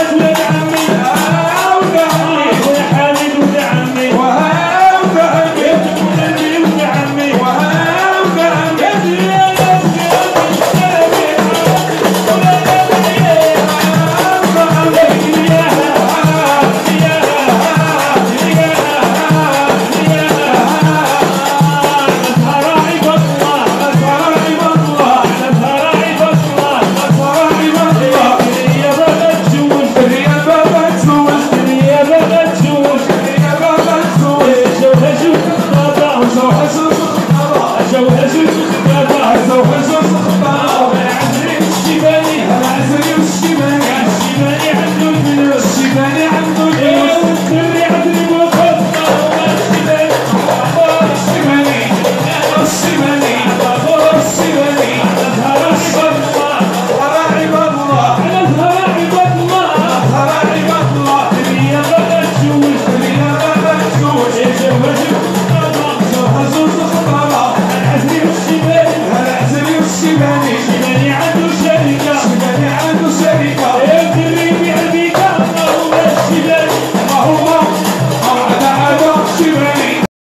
Let's